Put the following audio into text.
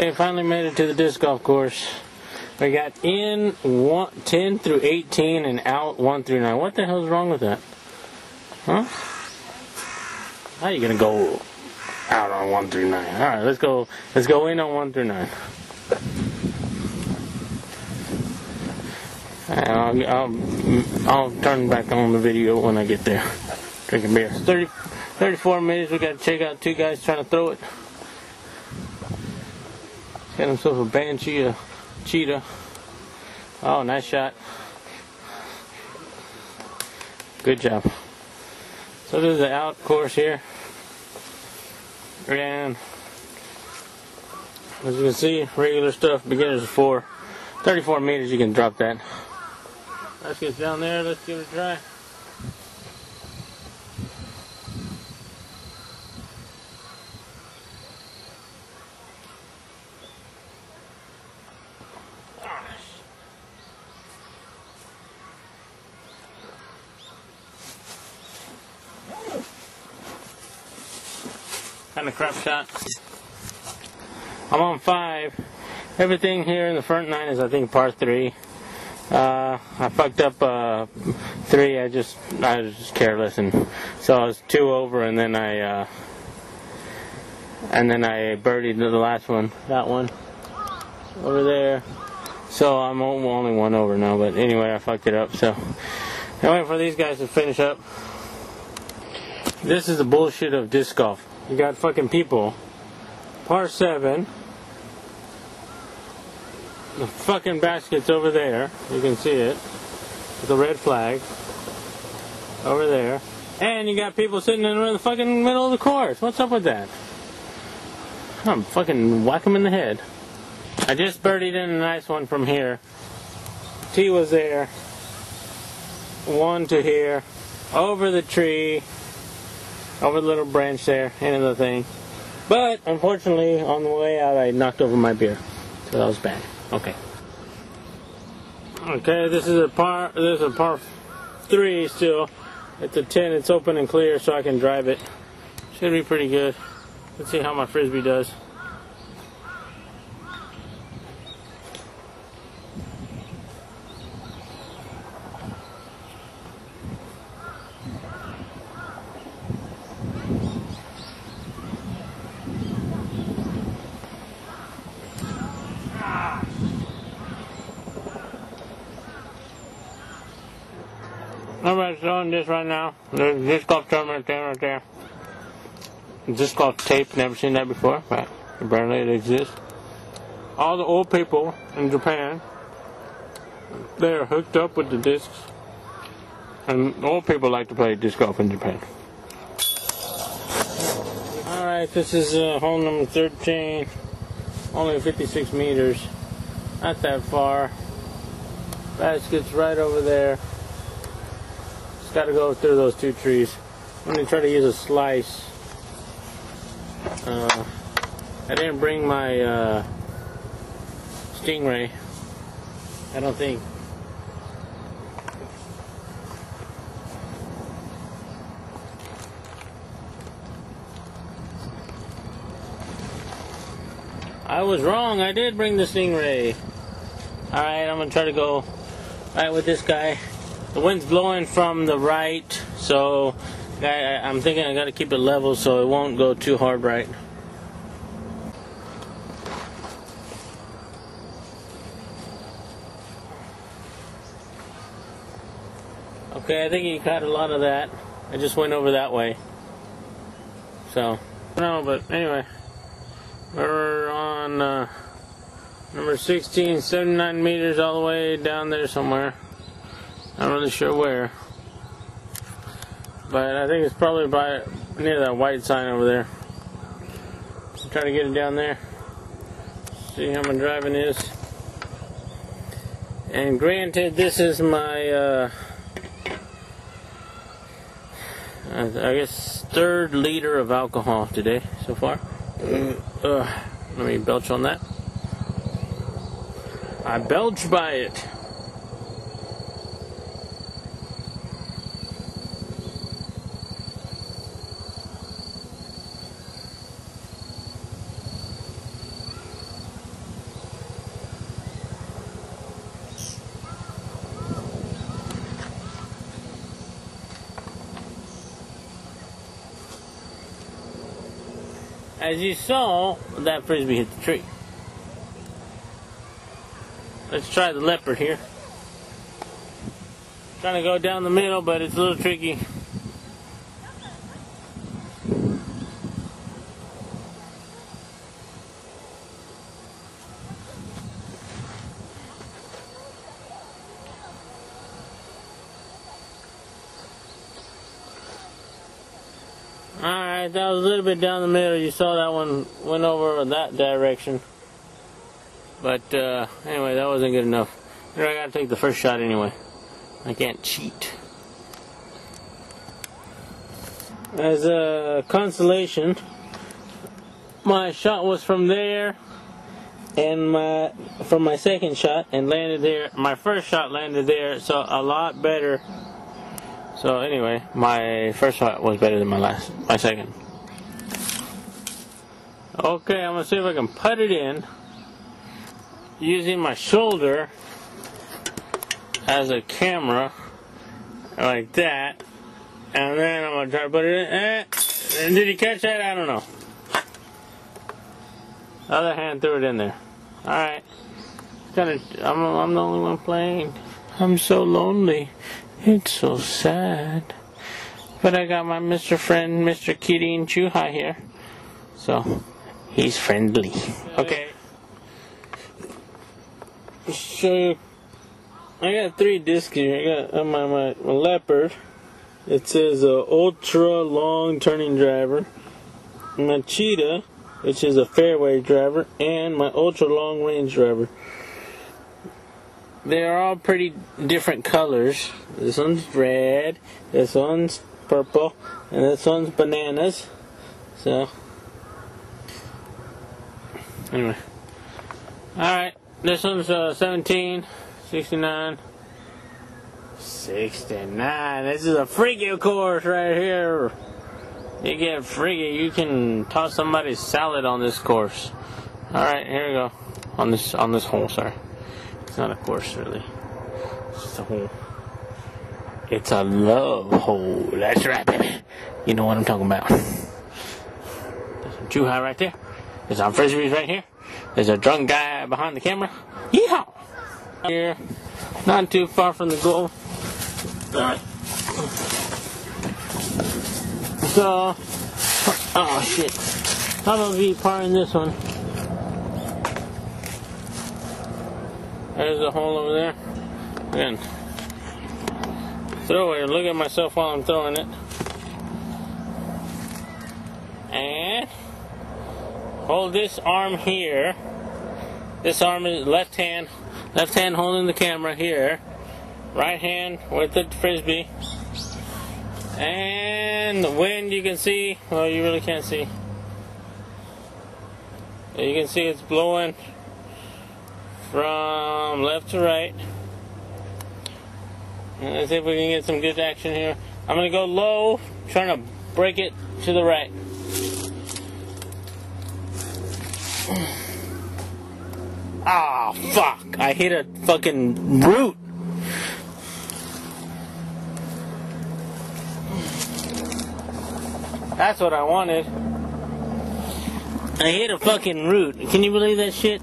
Okay, finally made it to the disc golf course. We got in one, 10 through 18 and out 1 through 9. What the hell's wrong with that? Huh? How are you gonna go out on 1 through 9? Alright, let's go let's go in on 1 through 9. I'll, I'll, I'll turn back on the video when I get there. Drinking beer. 30, 34 minutes, we gotta check out two guys trying to throw it. Got himself a banshee, a cheetah. Oh, nice shot. Good job. So this is the out course here. And as you can see, regular stuff, beginners four. 34 meters, you can drop that. Let's get down there, let's give it a try. Kind of crap shot. I'm on five. Everything here in the front nine is, I think, par three. Uh, I fucked up uh, three. I just I was just careless, and so I was two over, and then I uh, and then I birdied the last one. That one over there. So I'm only one over now. But anyway, I fucked it up. So I wait for these guys to finish up. This is the bullshit of disc golf. You got fucking people. Par 7. The fucking basket's over there. You can see it. With the red flag. Over there. And you got people sitting in the fucking middle of the course. What's up with that? I'm fucking whack them in the head. I just birdied in a nice one from here. T was there. One to here. Over the tree over the little branch there, into the thing. But unfortunately, on the way out, I knocked over my beer, so that was bad. Okay. Okay, this is a par. This is a par three still. It's a ten. It's open and clear, so I can drive it. Should be pretty good. Let's see how my frisbee does. Nobody's doing this right now. Disc golf tournament there, right there. Disc golf tape, never seen that before, but apparently it exists. All the old people in Japan, they are hooked up with the discs. And old people like to play disc golf in Japan. Alright, this is uh, hole number 13. Only 56 meters. Not that far. Basket's right over there. Just got to go through those two trees. I'm going to try to use a slice. Uh, I didn't bring my uh, Stingray. I don't think. I was wrong. I did bring the Stingray. Alright, I'm going to try to go right with this guy. The wind's blowing from the right, so I, am thinking I got to keep it level so it won't go too hard right. Okay, I think he caught a lot of that. I just went over that way. So, no, but anyway, we're on uh, number 16, 79 meters all the way down there somewhere. I'm not really sure where. But I think it's probably by near that white sign over there. I'm trying to get it down there. See how my driving is. And granted, this is my, uh, I guess, third liter of alcohol today so far. Uh, let me belch on that. I belch by it. As you saw, that frisbee hit the tree. Let's try the leopard here. Trying to go down the middle, but it's a little tricky. That was a little bit down the middle. You saw that one went over that direction. But uh, anyway, that wasn't good enough. Here I gotta take the first shot anyway. I can't cheat. As a consolation, my shot was from there, and my from my second shot and landed there. My first shot landed there, so a lot better. So anyway, my first shot was better than my last, my second. Okay, I'm gonna see if I can put it in using my shoulder as a camera like that. And then I'm gonna try to put it in. Eh, and did he catch that? I don't know. Other hand threw it in there. Alright. Kind of I'm, I'm the only one playing. I'm so lonely it's so sad but I got my Mr. Friend Mr. Kitty and Chuhai here so he's friendly okay you. I got three discs here. I got uh, my, my, my leopard. It says uh, ultra long turning driver. My cheetah, which is a fairway driver, and my ultra long range driver. They are all pretty different colors. This one's red, this one's purple, and this one's bananas. So, anyway. Alright. This one's uh, 17, 69, 69. This is a freaky course right here. You get freaky, you can toss somebody's salad on this course. All right, here we go. On this on this hole, sorry. Not a course really. It's just a hole. It's a love hole. That's right, baby. You know what I'm talking about. There's some Chuhai right there. There's some frisbees right here. There's a drunk guy behind the camera. Yeehaw! Here, not too far from the goal. So, oh shit. I'm gonna be parring this one. There's a hole over there. Again, throw it. Look at myself while I'm throwing it. And hold this arm here. This arm is left hand, left hand holding the camera here. Right hand with the frisbee. And the wind you can see, well you really can't see. You can see it's blowing from left to right. Let's see if we can get some good action here. I'm going to go low, trying to break it to the right. Ah, oh, fuck. I hit a fucking root. That's what I wanted. I hit a fucking root. Can you believe that shit?